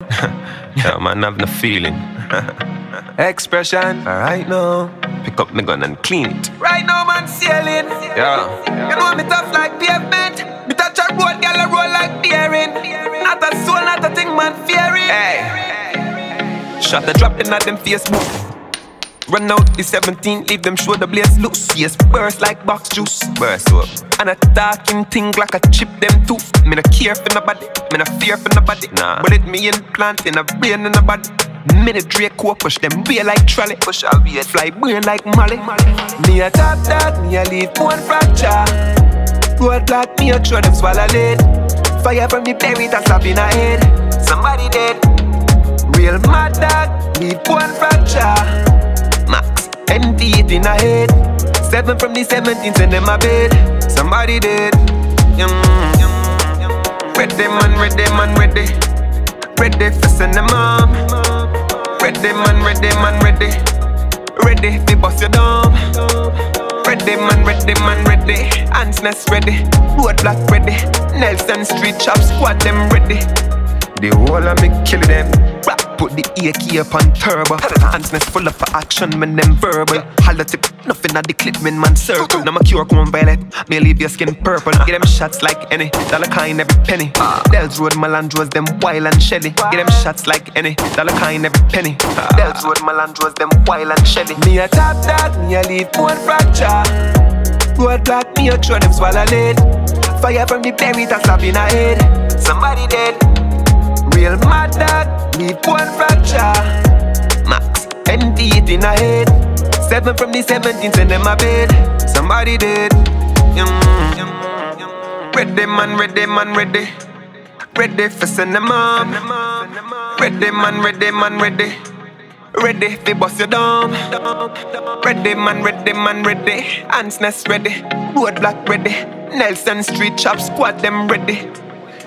yeah, man, have no feeling. Xpression, alright now. Pick up my gun and clean it. Right now, man, sailing. Yeah. You know me tough like pavement. Me touch a road, girl, a roll like bearing. Not a soul, not a thing, man, fearing. Hey. Shot a drop in at them Facebook. Run out the 17, leave them show the blaze loose. Yes, burst like box juice. Burst up. And a talking thing like a chip them tooth. Me no care for nobody, me no fear for nobody. Nah. Bullet me implant in a brain in a body. Me the Draco push them way like trolley. Push a way fly brain like Molly. Me a top dog, me a lead one fracture. Road block, me a throw them swallow lid. Fire from the berry that's up in a head. Somebody dead. Real mad dog, lead one fracture. Empty it in a head. Seven from the 17, send them a bed. Somebody dead. Yum, yum, yum. Ready, man, ready, man, ready. Ready for send them mom. Ready, man, ready, man, ready. Ready fi bust your dome. Ready, man, ready, man, ready. Ants nest ready. Road block ready. Nelson Street chop squad them ready. The whole of me kill them. Rap put the AK up on turbo. Ants nest full up for action, man them verbal. Hollow tip, nothing at the clip, man man circle. Now my cure come violet, me leave your skin purple. Get them shots like any, dollar kind every penny. Dells Road, Malandros, them wild and shelly. Get them shots like any, dollar kind every penny. Dells Road, Malandros, them wild and shelly. Me a top dog, me a leave one fracture. Road block, me a throw them swallow lid. Fire from the berry that's up in a head. Somebody dead. Real mad dog, need one fracture. Max, it in a head. Seven from the 17, send them a bed. Somebody dead. Yum. Ready, man, ready, man, ready. Ready for send them mom. Ready, man, ready, man, ready. Ready fi bust your dome. Ready, man, ready, man, ready. Ants nest ready. Road block ready. Nelson Street chop squad them ready.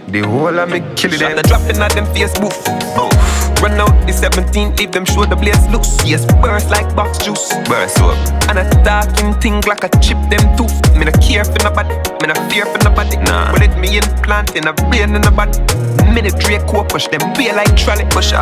The whole of me kill them. Shot dropping at them Facebook. Oof. Run out the 17, leave them show the blaze loose. Yes, burst like box juice. Burst up. And a talking thing like a chip them tooth. Me no care for nobody, me no fear for nobody. Nah. Bullet me implant in a brain in a body. Minute the Draco push them way like trolley. Push a